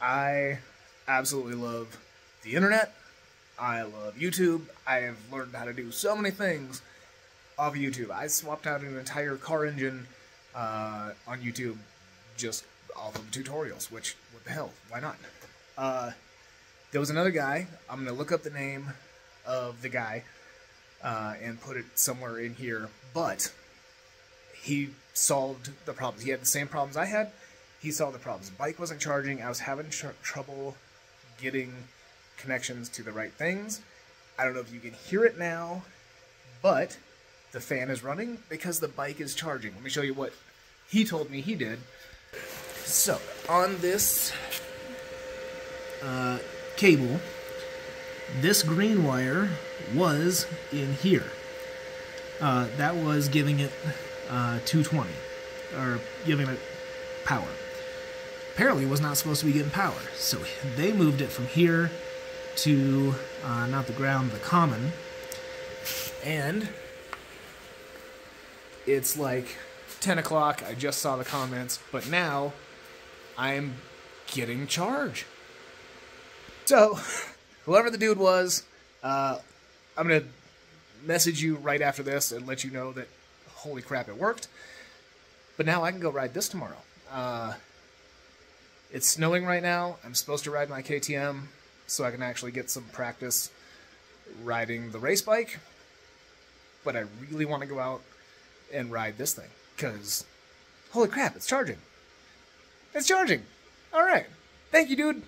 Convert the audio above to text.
I absolutely love the internet. I love YouTube. I have learned how to do so many things off of YouTube. I swapped out an entire car engine uh, on YouTube just off of tutorials, which, what the hell, why not? Uh, there was another guy, I'm going to look up the name of the guy uh, and put it somewhere in here, but he solved the problems. He had the same problems I had. He solved the problems. Bike wasn't charging. I was having tr- trouble getting connections to the right things. I don't know if you can hear it now, but the fan is running because the bike is charging. Let me show you what he told me he did. So, on this uh, cable, this green wire was in here. Uh, that was giving it uh, 220, or giving it power. Apparently, was not supposed to be getting power, so they moved it from here to uh, not the ground, the common, and it's like 10 o'clock. I just saw the comments, but now I'm getting charge. So, whoever the dude was, uh, I'm gonna message you right after this and let you know that holy crap, it worked. But now I can go ride this tomorrow. Uh, it's snowing right now. I'm supposed to ride my KTM so I can actually get some practice riding the race bike. But I really want to go out and ride this thing because holy crap, it's charging. It's charging. All right. Thank you, dude.